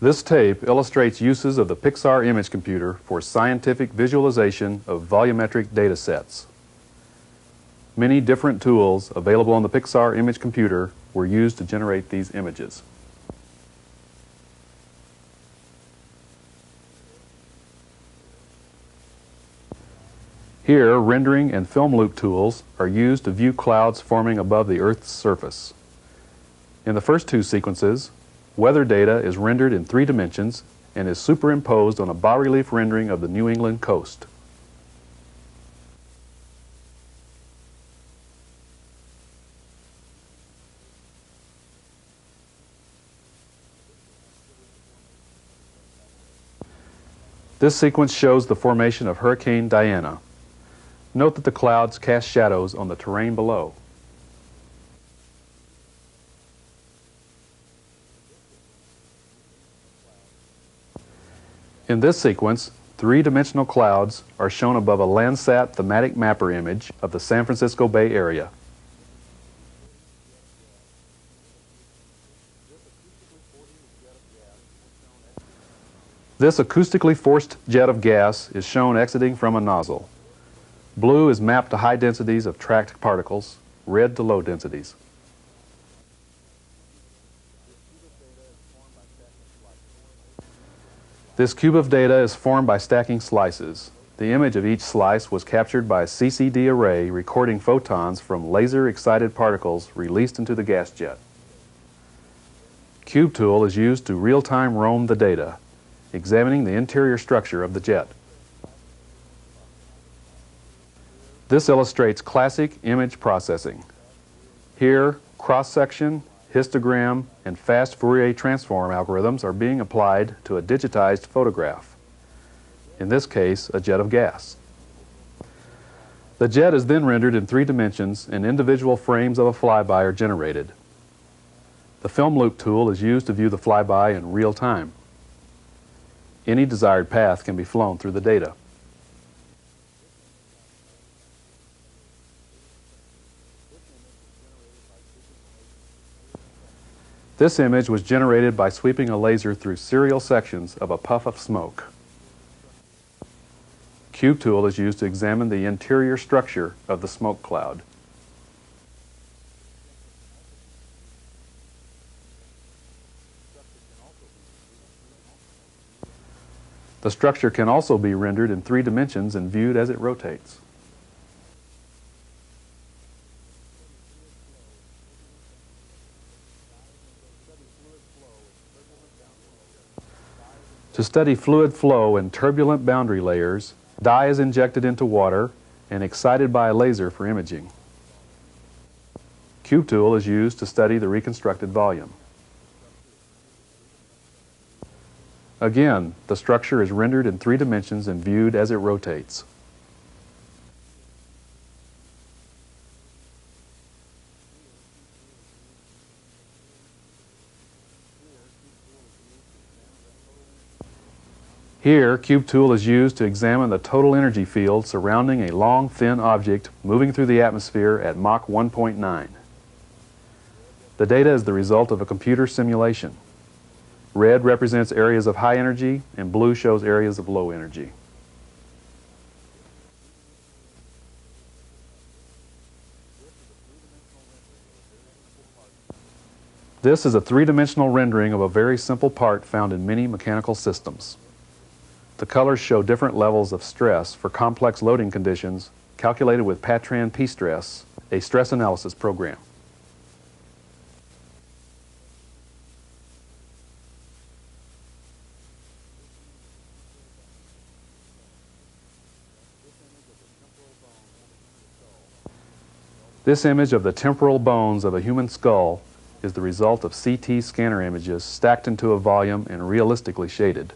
This tape illustrates uses of the Pixar image computer for scientific visualization of volumetric data sets. Many different tools available on the Pixar image computer were used to generate these images. Here, rendering and film loop tools are used to view clouds forming above the Earth's surface. In the first two sequences, weather data is rendered in three dimensions and is superimposed on a bas-relief rendering of the New England coast. This sequence shows the formation of Hurricane Diana. Note that the clouds cast shadows on the terrain below. In this sequence, three-dimensional clouds are shown above a Landsat thematic mapper image of the San Francisco Bay Area. This acoustically forced jet of gas is shown exiting from a nozzle. Blue is mapped to high densities of tracked particles, red to low densities. This cube of data is formed by stacking slices. The image of each slice was captured by a CCD array recording photons from laser-excited particles released into the gas jet. Cube tool is used to real-time roam the data, examining the interior structure of the jet. This illustrates classic image processing. Here, cross-section, histogram, and fast Fourier transform algorithms are being applied to a digitized photograph. In this case, a jet of gas. The jet is then rendered in three dimensions and individual frames of a flyby are generated. The film loop tool is used to view the flyby in real time. Any desired path can be flown through the data. This image was generated by sweeping a laser through serial sections of a puff of smoke. Cube tool is used to examine the interior structure of the smoke cloud. The structure can also be rendered in three dimensions and viewed as it rotates. To study fluid flow in turbulent boundary layers, dye is injected into water and excited by a laser for imaging. Cube tool is used to study the reconstructed volume. Again, the structure is rendered in three dimensions and viewed as it rotates. Here, Cube Tool is used to examine the total energy field surrounding a long, thin object moving through the atmosphere at Mach 1.9. The data is the result of a computer simulation. Red represents areas of high energy, and blue shows areas of low energy. This is a three-dimensional rendering of a very simple part found in many mechanical systems. The colors show different levels of stress for complex loading conditions calculated with Patran P-Stress, a stress analysis program. This image of the temporal bones of a human skull is the result of CT scanner images stacked into a volume and realistically shaded.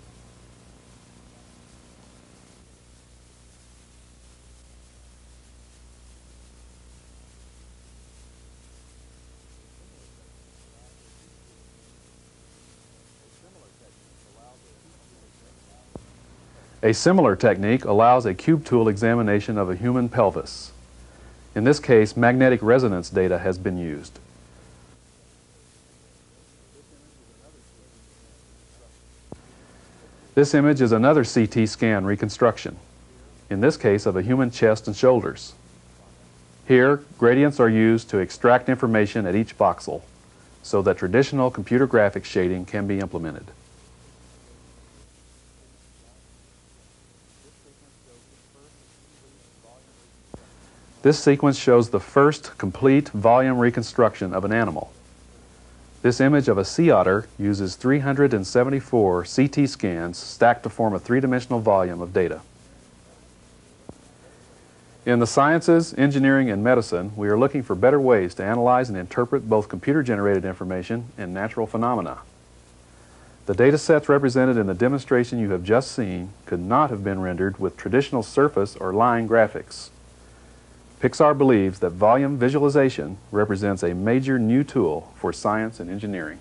A similar technique allows a cube tool examination of a human pelvis. In this case, magnetic resonance data has been used. This image is another CT scan reconstruction, in this case of a human chest and shoulders. Here, gradients are used to extract information at each voxel so that traditional computer graphics shading can be implemented. This sequence shows the first complete volume reconstruction of an animal. This image of a sea otter uses 374 CT scans stacked to form a three-dimensional volume of data. In the sciences, engineering, and medicine, we are looking for better ways to analyze and interpret both computer-generated information and natural phenomena. The data sets represented in the demonstration you have just seen could not have been rendered with traditional surface or line graphics. Pixar believes that volume visualization represents a major new tool for science and engineering.